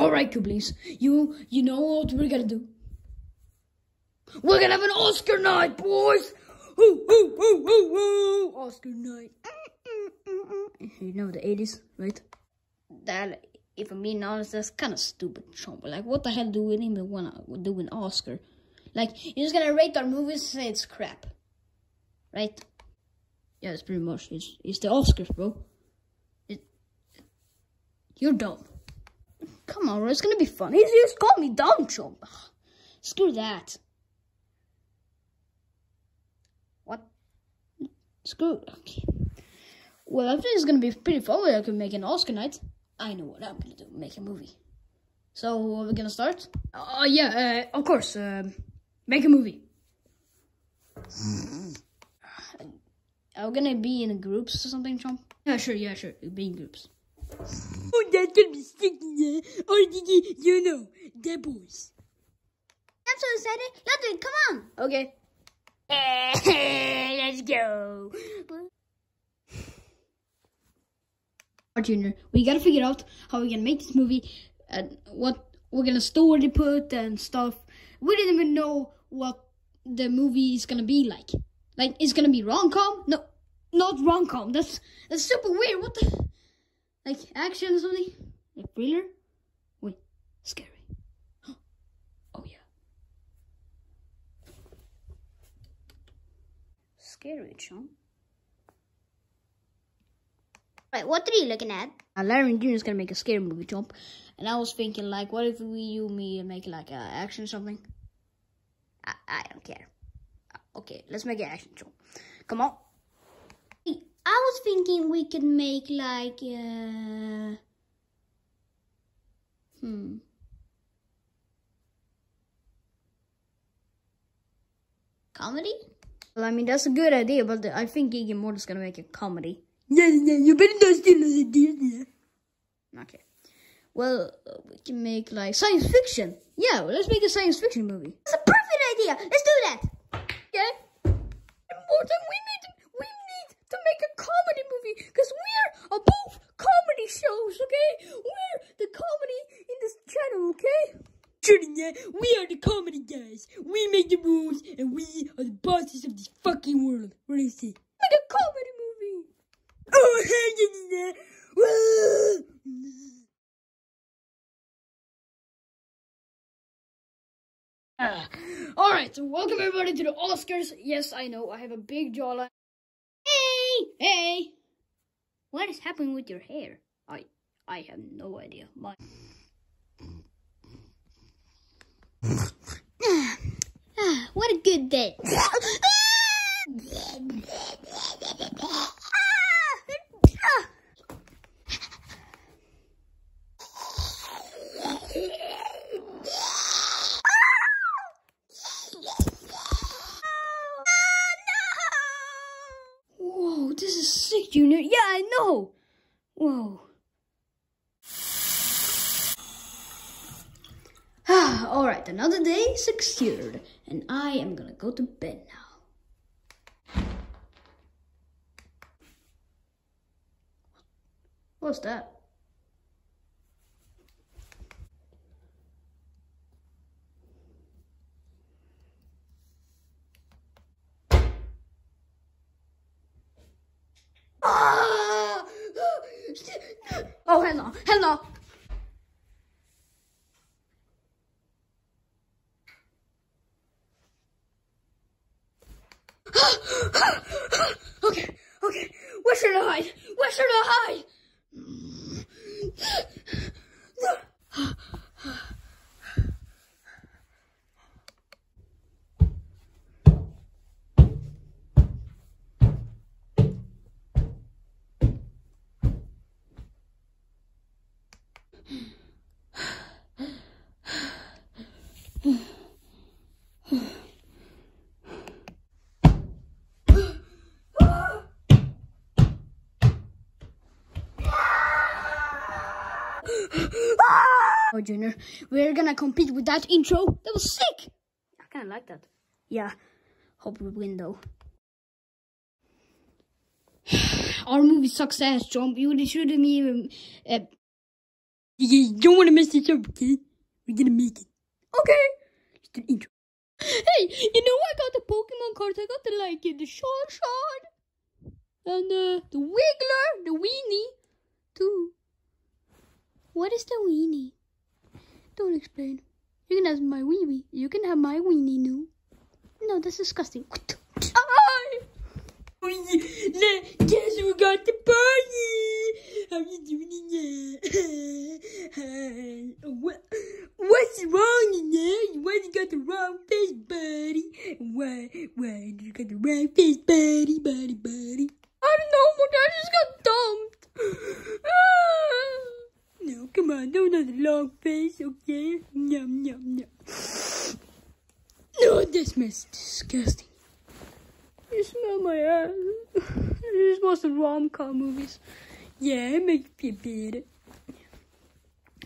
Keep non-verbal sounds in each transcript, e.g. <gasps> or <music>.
All right, Koopalings, you you know what we're gonna do. We're gonna have an Oscar night, boys. Ooh, ooh, ooh, ooh, ooh. Oscar night. You know the 80s, right? That, if I'm being honest, that's kind of stupid. But like, what the hell do we even want to do an Oscar? Like, you're just gonna rate our movies and say it's crap, right? Yeah, it's pretty much. It's, it's the Oscars, bro. It, you're dumb. Come on. It's gonna be fun. You just call me dumb, Sean. Screw that. What? Screw. Okay. Well, I think it's gonna be pretty fun. I could make an Oscar night. I know what I'm gonna do. Make a movie. So, are we gonna start? Oh, uh, yeah, uh, of course. Um, make a movie. Are we gonna be in groups or something, Trump? Yeah, sure, yeah, sure. Be in groups. Oh, that's gonna be sticky. yeah. Oh, you, you know, the boys. I'm so excited. Let's do. Come on. Okay. Eh, <laughs> let's go. Junior, we gotta figure out how we're gonna make this movie and what we're gonna story put and stuff. We didn't even know what the movie is gonna be like. Like, it's gonna be rom-com? No, not rom-com. That's that's super weird. What the? Like action or something? Like thriller? Wait, scary. <gasps> Oh yeah. Scary, Sean. Right, what are you looking at? Uh, Larry Jr. is gonna make a scary movie, jump, and I was thinking, like, what if we, you, me, make like a action or something? I, I don't care. Uh, okay, let's make an action jump. Come on. I was thinking we could make like, uh, hmm. Comedy? Well, I mean, that's a good idea, but I think Iggy Mort is gonna make a comedy. Yeah, yeah, you better not steal those ideas. Yeah. Okay. Well, uh, we can make like science fiction. Yeah, well, let's make a science fiction movie. That's a perfect idea. Let's do that. Okay. We need we need to make a comedy movie because we're above comedy shows. Okay, we're the comedy in this channel. We are the comedy guys. We make the rules, and we are the bosses of this fucking world. What do you say? Make a comedy movie. Oh, yeah, yeah, yeah. All right, so welcome everybody to the Oscars. Yes, I know I have a big jawline. Hey, hey, what is happening with your hair? I, I have no idea. My. <sighs> what a good day. <laughs> Whoa, this is sick, Junior. Yeah, I know. Whoa. All right, another day secured, and I am gonna go to bed now. What's that? Ah! <gasps> Oh, hello, hello. Okay, okay. Where should I hide? Where should I hide? Junior, we're gonna compete with that intro. That was sick. I kind of like that. Yeah, hope we win though. <sighs> Our movie success, John. You should have even. Uh, You don't want to mess this up, okay? We're gonna make it. Okay. Do the intro. Hey, you know I got the Pokemon cards. I got the like the Charizard and uh, the Wiggler, the Weenie, too. What is the weenie? Don't explain. You can have my weenie. You can have my weenie new. No, that's disgusting. Guess who got the party? How you doing in there? <laughs> what, what's wrong in there? Why you got the wrong face, buddy? Why, why you got the wrong face, buddy, buddy, buddy? I don't know, but I just got dumped. no, come on, long face, okay? Yum, yum, yum. No, this smells disgusting. You smell my ass. this was the rom-com movies. Yeah, it makes me better.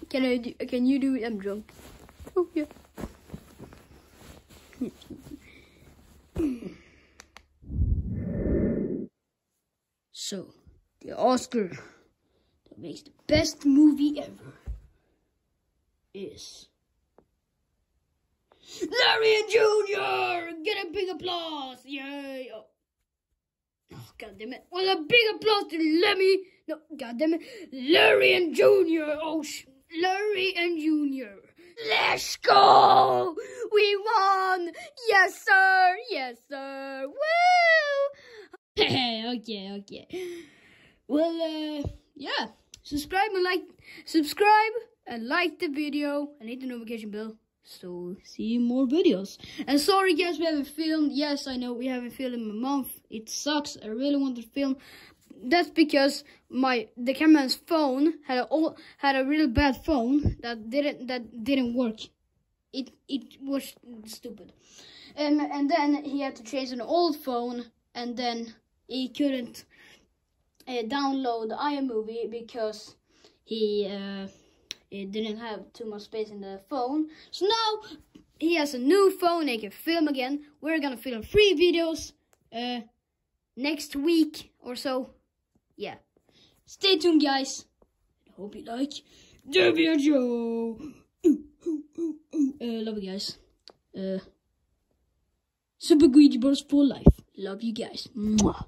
Can I do, can you do it? I'm drunk. Oh, yeah. So, the Oscar that makes the best movie ever is Larry and Junior! Get a big applause! Yay! Oh. oh, god damn it. Well, a big applause to Lemmy. No, god damn it. Larry and Junior. Oh, sh- Larry and Junior. Let's go! We won! Yes, sir! Yes, sir! Woo! <laughs> okay, okay. Well, uh, yeah. Subscribe and like, subscribe and like the video and hit the notification bell so see more videos. And sorry guys we haven't filmed. Yes i know we haven't filmed in a month. It sucks. I really want to film. That's because my the cameraman's phone had a old, had a really bad phone that didn't that didn't work. It it was stupid. And and then he had to change an old phone and then he couldn't uh, download iMovie because he uh, it didn't have too much space in the phone. So now he has a new phone, he can film again. We're gonna film three videos uh, next week or so. Yeah. Stay tuned, guys. I hope you like the video. Uh, love you guys. Uh, Super Guigi Bros for life. Love you guys. Mwah.